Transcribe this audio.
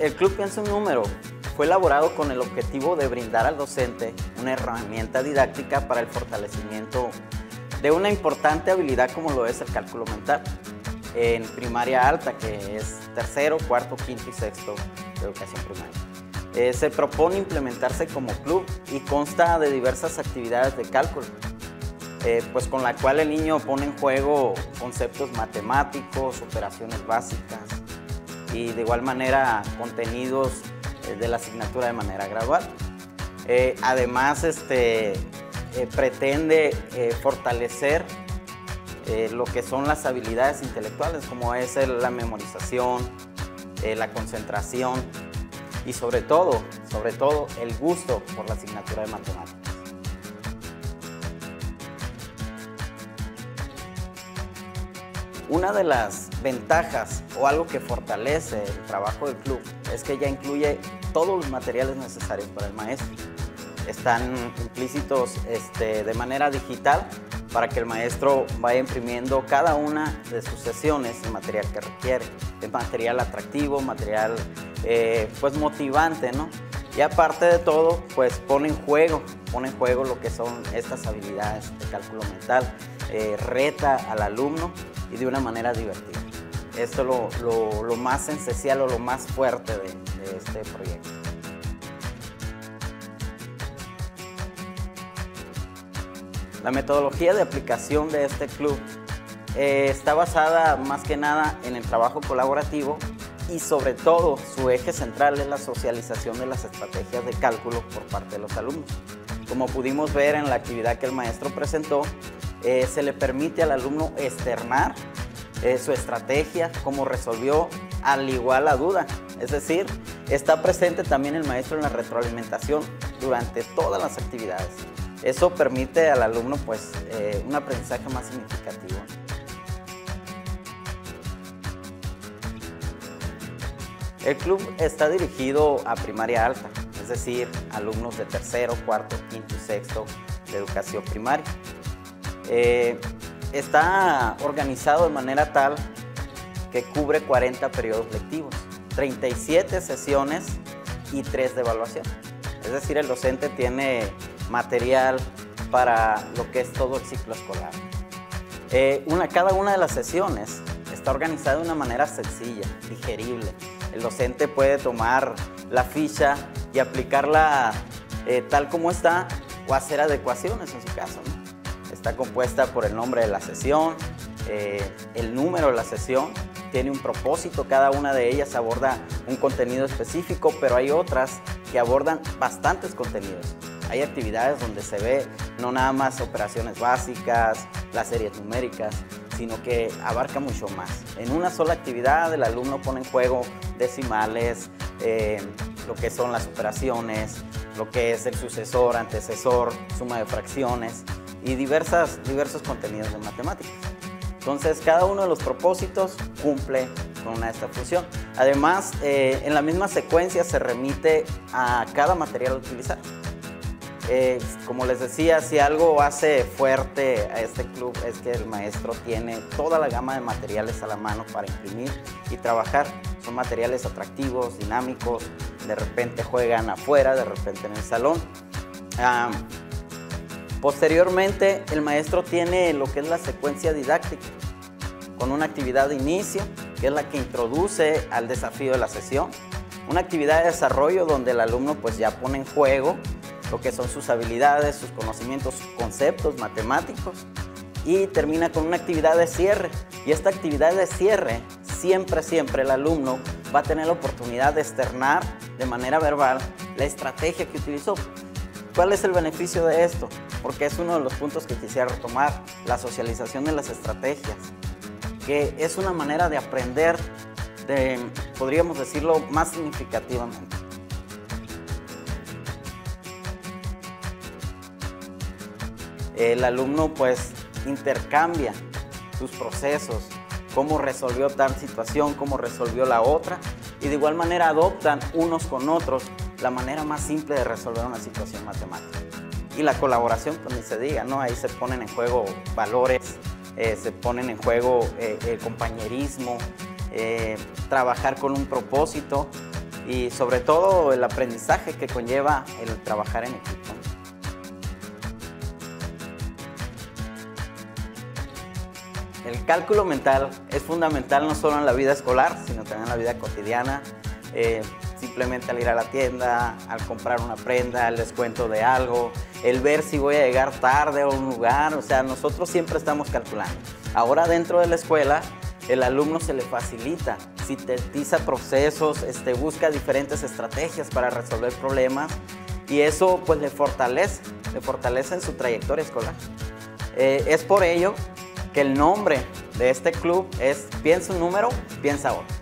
el Club Piensa un Número fue elaborado con el objetivo de brindar al docente una herramienta didáctica para el fortalecimiento de una importante habilidad como lo es el cálculo mental en primaria alta, que es tercero, cuarto, quinto y sexto de educación primaria. Eh, se propone implementarse como club y consta de diversas actividades de cálculo, eh, pues con la cual el niño pone en juego conceptos matemáticos, operaciones básicas y de igual manera contenidos eh, de la asignatura de manera gradual. además, este, pretende fortalecer lo que son las habilidades intelectuales, como es la memorización, la concentración, y sobre todo, sobre todo, el gusto por la asignatura de matemáticas. Una de las ventajas o algo que fortalece el trabajo del club es que ya incluye todos los materiales necesarios para el maestro. Están implícitos este, de manera digital para que el maestro vaya imprimiendo cada una de sus sesiones el material que requiere. Es material atractivo, material eh, pues motivante, ¿no? Y aparte de todo, pues pone en juego, pone en juego lo que son estas habilidades de cálculo mental, eh, reta al alumno y de una manera divertida. Esto es lo, más esencial o lo más fuerte de, de este proyecto. La metodología de aplicación de este club eh, está basada más que nada en el trabajo colaborativo y sobre todo su eje central es la socialización de las estrategias de cálculo por parte de los alumnos. Como pudimos ver en la actividad que el maestro presentó, eh, se le permite al alumno externar eh, su estrategia, cómo resolvió, al igual la duda. Es decir, está presente también el maestro en la retroalimentación durante todas las actividades. Eso permite al alumno pues, eh, un aprendizaje más significativo. El club está dirigido a primaria alta, es decir, alumnos de tercero, cuarto, quinto y sexto de educación primaria. Eh, está organizado de manera tal que cubre 40 periodos lectivos, 37 sesiones y 3 de evaluación. Es decir, el docente tiene material para lo que es todo el ciclo escolar. Eh, una, cada una de las sesiones está organizada de una manera sencilla, digerible, el docente puede tomar la ficha y aplicarla eh, tal como está o hacer adecuaciones en su caso. Está compuesta por el nombre de la sesión, eh, el número de la sesión, tiene un propósito, cada una de ellas aborda un contenido específico, pero hay otras que abordan bastantes contenidos. Hay actividades donde se ve no nada más operaciones básicas, las series numéricas, sino que abarca mucho más. En una sola actividad el alumno pone en juego decimales, eh, lo que son las operaciones, lo que es el sucesor, antecesor, suma de fracciones y diversas, diversos contenidos de matemáticas. Entonces, cada uno de los propósitos cumple con esta función. Además, eh, en la misma secuencia se remite a cada material a utilizar. Eh, como les decía, si algo hace fuerte a este club es que el maestro tiene toda la gama de materiales a la mano para imprimir y trabajar. Son materiales atractivos, dinámicos, de repente juegan afuera, de repente en el salón. Posteriormente, el maestro tiene lo que es la secuencia didáctica, con una actividad de inicio, que es la que introduce al desafío de la sesión. Una actividad de desarrollo donde el alumno pues ya pone en juego lo que son sus habilidades, sus conocimientos, conceptos matemáticos y termina con una actividad de cierre. Y esta actividad de cierre, siempre, siempre el alumno va a tener la oportunidad de externar de manera verbal la estrategia que utilizó. ¿Cuál es el beneficio de esto? Porque es uno de los puntos que quisiera retomar, la socialización de las estrategias, que es una manera de aprender, de, podríamos decirlo, más significativamente. el alumno pues intercambia sus procesos, cómo resolvió tal situación, cómo resolvió la otra, y de igual manera adoptan unos con otros la manera más simple de resolver una situación matemática. Y la colaboración, pues ni se diga, ¿no? Ahí se ponen en juego valores, eh, se ponen en juego eh, el compañerismo, eh, trabajar con un propósito y sobre todo el aprendizaje que conlleva el trabajar en equipo. El cálculo mental es fundamental no solo en la vida escolar, sino también en la vida cotidiana. Simplemente al ir a la tienda, al comprar una prenda, el descuento de algo, el ver si voy a llegar tarde a un lugar, o sea, nosotros siempre estamos calculando. Ahora dentro de la escuela, el alumno se le facilita, sintetiza procesos, este, busca diferentes estrategias para resolver problemas y eso pues le fortalece, le fortalece en su trayectoria escolar. Eh, es por ello que el nombre de este club es Piensa un número, piensa otro.